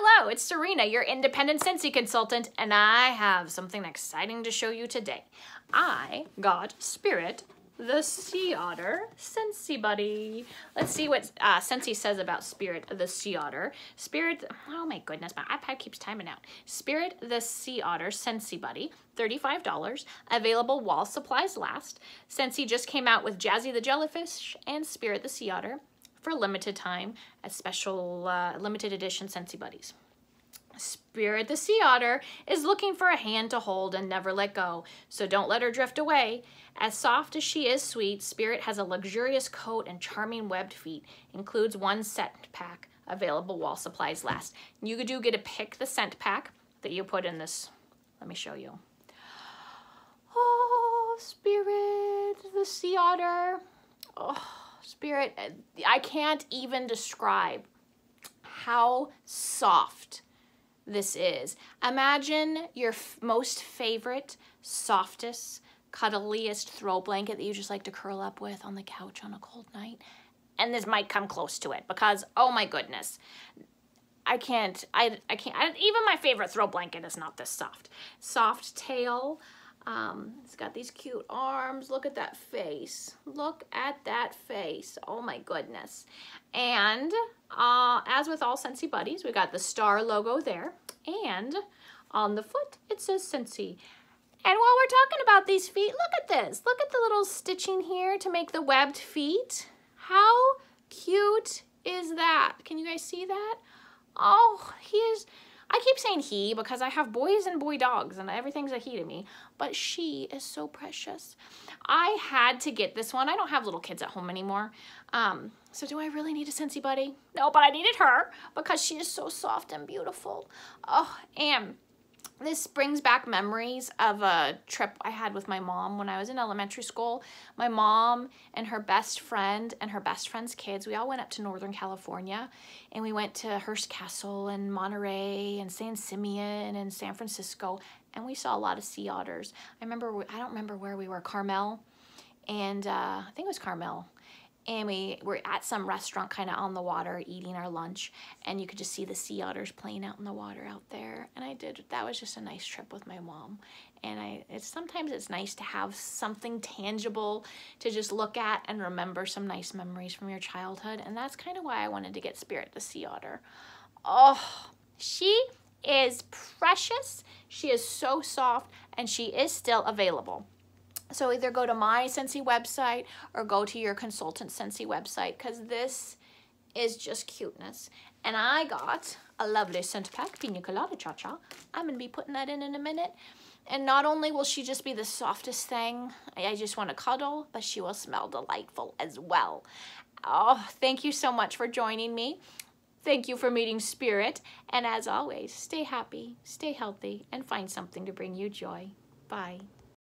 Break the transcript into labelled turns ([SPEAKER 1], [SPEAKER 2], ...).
[SPEAKER 1] Hello, it's Serena, your independent Scentsy consultant, and I have something exciting to show you today. I got Spirit, the Sea Otter Scentsy Buddy. Let's see what uh, Scentsy says about Spirit, the Sea Otter. Spirit, oh my goodness, my iPad keeps timing out. Spirit, the Sea Otter Scentsy Buddy, $35, available while supplies last. Scentsy just came out with Jazzy the Jellyfish and Spirit the Sea Otter for a limited time as special uh, limited edition Scentsy Buddies. Spirit the Sea Otter is looking for a hand to hold and never let go, so don't let her drift away. As soft as she is sweet, Spirit has a luxurious coat and charming webbed feet. Includes one Scent Pak available while supplies last. You do get to pick the Scent Pak that you put in this. Let me show you. Oh, Spirit the Sea Otter. Oh spirit, uh, I can't even describe how soft this is. Imagine your most favorite, softest, cuddliest throw blanket that you just like to curl up with on the couch on a cold night. And this might come close to it because, oh my goodness, I can't, I, I can't, I, even my favorite throw blanket is not this soft. Soft tail, um, it's got these cute arms. Look at that face. Look at that face. Oh my goodness. And uh, as with all Scentsy Buddies, we got the star logo there. And on the foot, it says Scentsy. And while we're talking about these feet, look at this. Look at the little stitching here to make the webbed feet. How cute is that? Can you guys see that? Oh, he is I keep saying he because I have boys and boy dogs and everything's a he to me, but she is so precious. I had to get this one. I don't have little kids at home anymore. Um, so do I really need a Scentsy Buddy? No, but I needed her because she is so soft and beautiful. Oh, and this brings back memories of a trip I had with my mom when I was in elementary school. My mom and her best friend and her best friend's kids, we all went up to Northern California and we went to Hearst Castle and Monterey and San Simeon and San Francisco and we saw a lot of sea otters. I remember, I don't remember where we were, Carmel, and uh, I think it was Carmel and we were at some restaurant kind of on the water eating our lunch and you could just see the sea otters playing out in the water out there and I did that was just a nice trip with my mom. And I it's sometimes it's nice to have something tangible to just look at and remember some nice memories from your childhood and that's kind of why I wanted to get Spirit the sea otter. Oh she is precious she is so soft and she is still available so either go to my Scentsy website or go to your consultant Scentsy website because this is just cuteness. And I got a lovely Scent Pak, Pina Colada Cha-Cha. I'm going to be putting that in in a minute. And not only will she just be the softest thing, I just want to cuddle, but she will smell delightful as well. Oh, thank you so much for joining me. Thank you for meeting Spirit. And as always, stay happy, stay healthy, and find something to bring you joy. Bye.